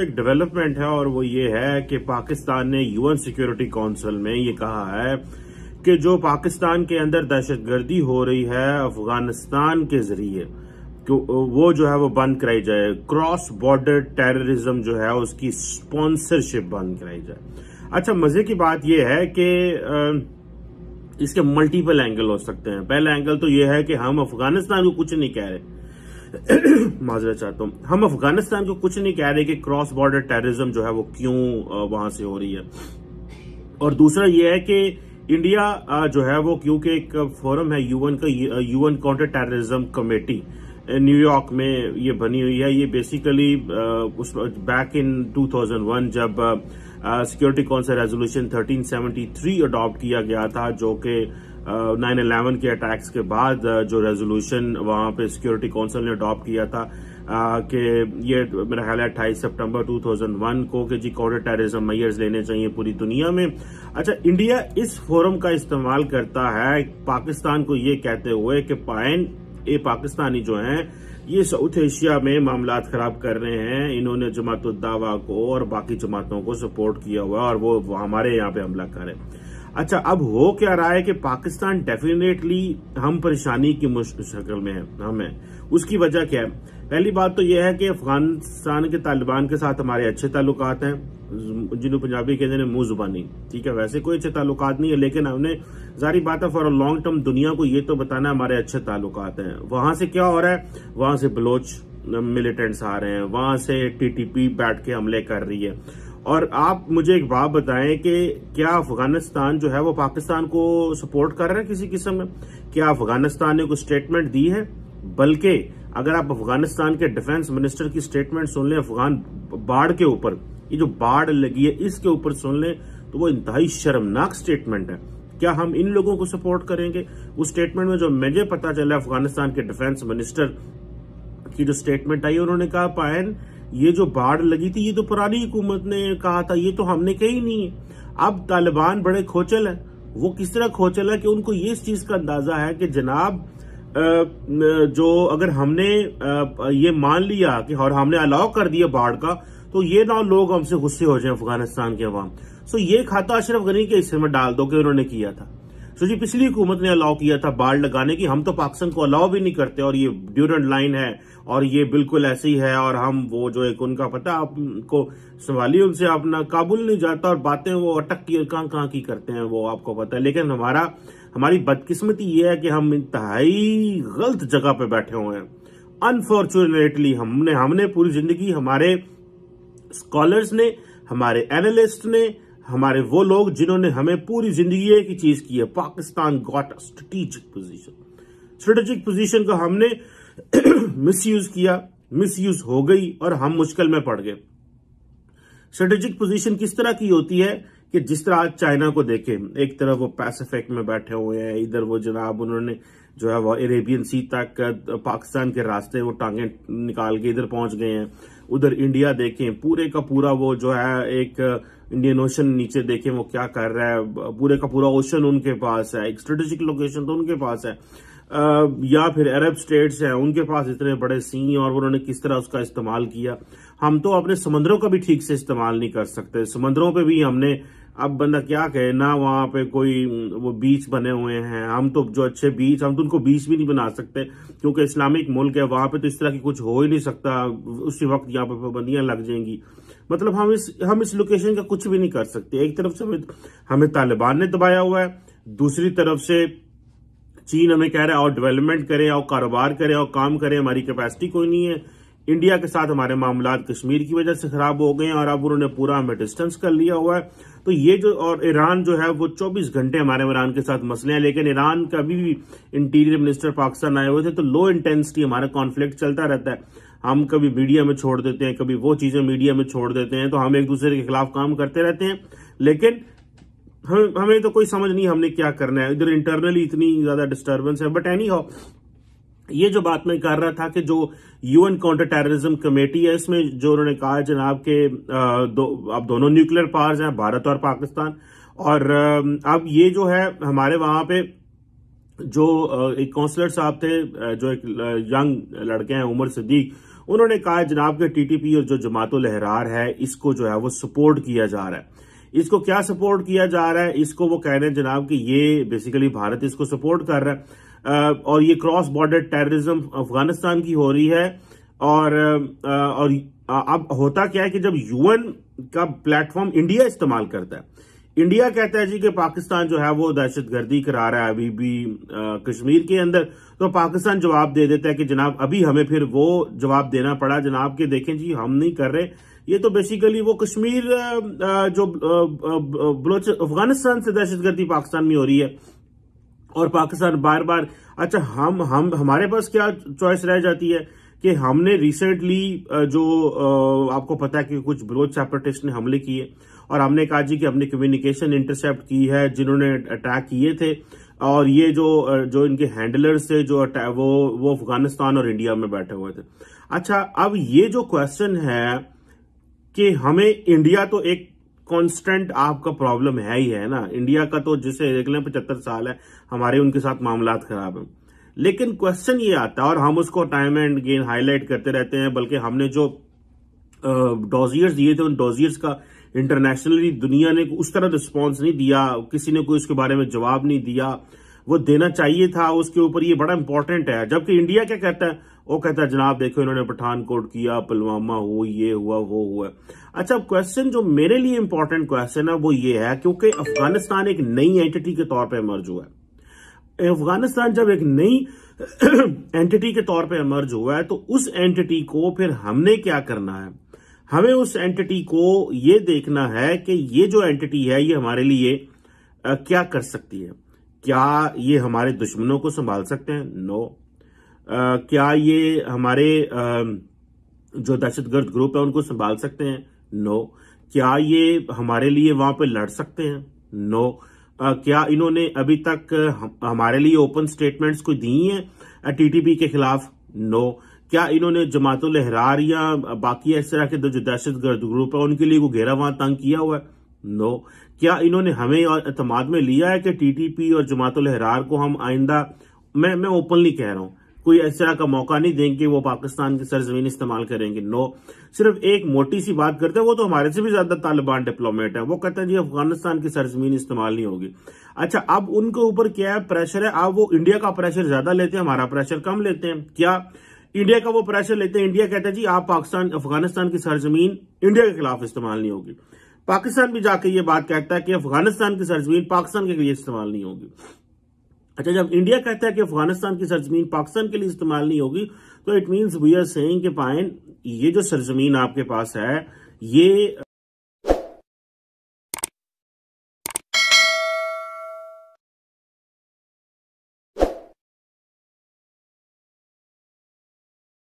एक डेवलपमेंट है और वो ये है कि पाकिस्तान ने यूएन सिक्योरिटी काउंसिल में ये कहा है कि जो पाकिस्तान के अंदर दहशतगर्दी हो रही है अफ़गानिस्तान के ज़रिए वो जो है वो बंद कराई जाए। क्रॉस बॉर्डर टेररिज्म जो है उसकी स्पॉन्सरशिप बंद कराई जाए। अच्छा मज़े की बात यह है कि इसके मल्टीपल एंगल हो सकते हैं। पहला एंगल तो यह है कि हम अफ़गानिस्तान को कुछ नहीं कह रहे। माजरा चाहता हूँ। हम अफ़गानिस्तान को कुछ नहीं कह रहे कि क्रॉस बॉर्डर टेररिज्म जो है वो क्यों वहाँ से हो रही है। और दूसरा ये है कि इंडिया जो है वो क्योंकि एक फोरम है यूएन का UN counter terrorism committee New York में ये बनी हुई है। ये बेसिकली उस बैक इन 2001 जब सिक्योरिटी काउंसिल रेजोल्यूशन 1373 अडॉप्ट किया गया था, जो कि नाइन अलेवन के अटैक्स के बाद जो रेजोल्यूशन वहाँ पे सिक्योरिटी काउंसिल ने अडॉप्ट किया था कि ये मेरा ख्याल है अट्ठाईस सितंबर 2001 को कि जी काउंटर टेररिज्म मैयर्स लेने चाहिए पूरी दुनिया में। अच्छा इंडिया इस फोरम का इस्तेमाल करता है, पाकिस्तान को ये कहते हुए कि पायन, ये पाकिस्तानी जो हैं, ये साउथ एशिया में मामला खराब कर रहे हैं। इन्होंने जमातुद्दावा को और बाकी जमातों को सपोर्ट किया हुआ और वो हमारे यहाँ पे हमला करे अच्छा अब हो क्या रहा है कि पाकिस्तान डेफिनेटली हम परेशानी की शक्ल में है, हमें। उसकी वजह क्या है? पहली बात तो यह है कि अफ़गानिस्तान के तालिबान के साथ हमारे अच्छे ताल्लुकात हैं जिन्होंने पंजाबी कहते हैं मुँह जुबानी। ठीक है, वैसे कोई अच्छे ताल्लुकात नहीं है, लेकिन हमने जारी बात है फॉर अ लॉन्ग टर्म दुनिया को ये तो बताना हमारे अच्छे ताल्लुकात हैं। वहाँ से क्या हो रहा है? वहाँ से बलोच मिलिटेंट्स आ रहे हैं, वहाँ से टीटीपी बैठ के हमले कर रही है। और आप मुझे एक बात बताएँ कि क्या अफ़गानिस्तान जो है वो पाकिस्तान को सपोर्ट कर रहा है किसी किस्म में? क्या अफ़गानिस्तान ने कोई स्टेटमेंट दी है? बल्कि अगर आप अफ़गानिस्तान के डिफेंस मिनिस्टर की स्टेटमेंट सुन लें, अफगान बाढ़ के ऊपर, ये जो बाढ़ लगी है, इसके ऊपर सुन लें तो वो इंतहाई शर्मनाक स्टेटमेंट है। क्या हम इन लोगों को सपोर्ट करेंगे? उस स्टेटमेंट में जो मुझे पता चला, अफ़गानिस्तान के डिफेंस मिनिस्टर की जो स्टेटमेंट आई, उन्होंने कहा पायन ये जो बाढ़ लगी थी, ये तो पुरानी हुकूमत ने कहा था, ये तो हमने कही नहीं है। अब तालिबान बड़े खोचल है। वो किस तरह खोचल है कि उनको ये इस चीज़ का अंदाज़ा है कि जनाब जो अगर हमने ये मान लिया कि और हमने अलाउ कर दिया बाढ़ का तो ये ना लोग हमसे गुस्से हो जाए अफ़गानिस्तान के अवाम। सो ये खाता अशरफ गनी के हिस्से में डाल दो कि उन्होंने किया था। सो जी, पिछली हुकूमत ने अलाउ किया था बाढ़ लगाने की। हम तो पाकिस्तान को अलाउ भी नहीं करते और ये ड्यूरेंट लाइन है और ये बिल्कुल ऐसे ही और हम वो जो एक उनका पता आपको सवाली उनसे अपना काबुल नहीं जाता और बातें वो अटक की कहाँ कहाँ की करते हैं वो आपको पता है। लेकिन हमारा, हमारी बदकिस्मती ये है कि हम इंतहाई गलत जगह पे बैठे हुए हैं। अनफॉर्चुनेटली हमने हमने पूरी ज़िंदगी हमारे स्कॉलर्स ने, हमारे एनालिस्ट ने हमारे वो लोग जिन्होंने हमें पूरी ज़िंदगी एक ही चीज़ की है, Pakistan got strategic position strategic position को हमने मिसयूज किया मिसयूज हो गई और हम मुश्किल में पड़ गए। स्ट्रेटेजिक पोजीशन किस तरह की होती है कि जिस तरह आज चाइना को देखें, एक तरफ़ वो पैसिफिक में बैठे हुए हैं, इधर वो जनाब उन्होंने जो है वो अरेबियन सी तक, पाकिस्तान के रास्ते वो टांगे निकाल के इधर पहुँच गए हैं। उधर इंडिया देखें, पूरे का पूरा वो जो है एक इंडियन ओशन नीचे देखें, वो क्या कर रहा है? पूरे का पूरा ओशन उनके पास है, एक स्ट्रेटेजिक लोकेशन तो उनके पास है। या फिर अरब स्टेट्स हैं, उनके पास इतने बड़े सी और उन्होंने किस तरह उसका इस्तेमाल किया। हम तो अपने समंदरों का भी ठीक से इस्तेमाल नहीं कर सकते। समंदरों पे भी हमने, अब बंदा क्या कहे, ना वहाँ पे कोई, वो बीच बने हुए हैं। हम तो जो अच्छे बीच हम तो उनको बीच भी नहीं बना सकते, क्योंकि इस्लामिक मुल्क है, वहाँ पे तो इस तरह की कुछ हो ही नहीं सकता। उसी वक्त यहाँ पे पाबंदियाँ लग जाएँगी। मतलब हम इस हम इस लोकेशन का कुछ भी नहीं कर सकते। एक तरफ़ से हमें हमें तालिबान ने दबाया हुआ है, दूसरी तरफ़ से चीन हमें कह रहा है और डेवलपमेंट करें और कारोबार करें और काम करें, हमारी कैपेसिटी कोई नहीं है। इंडिया के साथ हमारे मामला कश्मीर की वजह से खराब हो गए हैं और अब उन्होंने पूरा हमें डिस्टेंस कर लिया हुआ है। तो ये जो और ईरान जो है, वो 24 घंटे हमारे ईरान के साथ मसले हैं, लेकिन ईरान का भी इंटीरियर मिनिस्टर पाकिस्तान आए हुए थे तो लो इंटेंसिटी हमारा कॉन्फ्लिक्ट चलता रहता है। हम कभी मीडिया में छोड़ देते हैं, कभी वो चीज़ें मीडिया में छोड़ देते हैं तो हम एक दूसरे के खिलाफ काम करते रहते हैं। लेकिन हम, हमें तो कोई समझ नहीं, हमने क्या करना है। इधर इंटरनली इतनी ज़्यादा डिस्टर्बेंस है बट एनी हाउ ये जो बात मैं कर रहा था कि जो यूएन काउंटर टेररिज्म कमेटी है, इसमें जो उन्होंने कहा जनाब के दो, अब दोनों न्यूक्लियर पावर्स हैं, भारत और पाकिस्तान। और अब ये जो है, हमारे वहाँ पे जो एक काउंसलर साहब थे जो एक यंग लड़के हैं, उमर सदीक उन्होंने कहा जनाब के टीटीपी और जो जमातो लहरार है, इसको जो है वो सपोर्ट किया जा रहा है। इसको क्या सपोर्ट किया जा रहा है? इसको वो कह रहे हैं जनाब कि ये बेसिकली भारत इसको सपोर्ट कर रहा है। और ये क्रॉस बॉर्डर टेररिज्म अफ़गानिस्तान की हो रही है। और और अब होता क्या है कि जब यूएन का प्लेटफॉर्म इंडिया इस्तेमाल करता है इंडिया कहता है जी कि पाकिस्तान जो है वो दहशतगर्दी करा रहा है अभी भी आ, कश्मीर के अंदर। तो पाकिस्तान जवाब दे देता है कि जनाब अभी हमें फिर वो जवाब देना पड़ा। जनाब के देखें जी हम नहीं कर रहे। ये तो बेसिकली वो कश्मीर जो बलोच अफ़गानिस्तान से दहशतगर्दी पाकिस्तान में हो रही है। और पाकिस्तान बार बार अच्छा हम हम हमारे पास क्या चॉइस रह जाती है? कि हमने रिसेंटली जो आपको पता है कि कुछ बलोच सेपरेटिस्ट ने हमले किए। और हमने कहा जी कि हमने कम्युनिकेशन इंटरसेप्ट की है, जिन्होंने अटैक किए थे। और ये जो जो इनके हैंडलर्स थे, जो वो वो अफ़गानिस्तान और इंडिया में बैठे हुए थे। अच्छा अब ये जो क्वेश्चन है कि हमें इंडिया तो एक कांस्टेंट आपका प्रॉब्लम है ही है ना। इंडिया का तो जिसे देख लें, पचहत्तर साल है, हमारे उनके साथ मामला खराब है। लेकिन क्वेश्चन ये आता है और हम उसको टाइम एंड गेन हाईलाइट करते रहते हैं, बल्कि हमने जो डोजियर्स दिए थे, उन डॉजियर्स का इंटरनेशनली दुनिया ने उस तरह रिस्पॉन्स नहीं दिया, किसी ने कोई उसके बारे में जवाब नहीं दिया। वो देना चाहिए था, उसके ऊपर ये बड़ा इंपॉर्टेंट है। जबकि इंडिया क्या कहता है? वो कहता है, जनाब, देखो, इन्होंने पठानकोट किया, पुलवामा हो, ये हुआ, वो हुआ। अच्छा क्वेश्चन जो मेरे लिए इंपॉर्टेंट क्वेश्चन है, वो ये है, क्योंकि अफ़गानिस्तान एक नई एंटिटी के तौर पर इमर्ज हुआ है। अफ़गानिस्तान जब एक नई एंटिटी के तौर पर इमर्ज हुआ है तो उस एंटिटी को फिर हमने क्या करना है? हमें उस एंटिटी को ये देखना है कि ये जो एंटिटी है ये हमारे लिए आ, क्या कर सकती है? क्या ये हमारे दुश्मनों को संभाल सकते हैं? नो क्या ये हमारे आ, जो दहशतगर्द ग्रुप है उनको संभाल सकते हैं? नो क्या ये हमारे लिए वहाँ पर लड़ सकते हैं? नो क्या इन्होंने अभी तक हमारे लिए ओपन स्टेटमेंट्स कोई दी हैं टीटीपी के खिलाफ? नो क्या इन्होंने जमात लहरार या बाकी इस तरह के जो दहशत गर्द ग्रुप है, उनके लिए वो घेरा वहाँ तंग किया हुआ है? नो क्या इन्होंने हमें और अतमाद में लिया है कि टीटीपी और जमात लहरार को हम आइंदा, मैं मैं ओपनली कह रहा हूँ, कोई इस तरह का मौका नहीं देंगे, वो पाकिस्तान की सरजमीन इस्तेमाल करेंगे? नो सिर्फ़ एक मोटी सी बात करते हैं, वो तो हमारे से भी ज़्यादा तालिबान डिप्लोमेट है। वो कहते हैं जी, अफ़गानिस्तान की सरजमीन इस्तेमाल नहीं होगी। अच्छा अब उनके ऊपर क्या है? प्रेशर है? अब वो इंडिया का प्रेशर ज़्यादा लेते हैं, हमारा प्रेशर कम लेते हैं। क्या इंडिया का वो प्रेशर लेते हैं। इंडिया कहता है, जी, आप पाकिस्तान, अफ़गानिस्तान की सरजमीन इंडिया के खिलाफ इस्तेमाल नहीं होगी। पाकिस्तान भी जाकर ये बात कहता है कि अफ़गानिस्तान की सरजमीन पाकिस्तान के लिए इस्तेमाल नहीं होगी। अच्छा जब इंडिया कहता है कि अफ़गानिस्तान की सरजमीन पाकिस्तान के लिए इस्तेमाल नहीं होगी तो it means we are saying कि पाइन ये जो सरजमीन आपके पास है, ये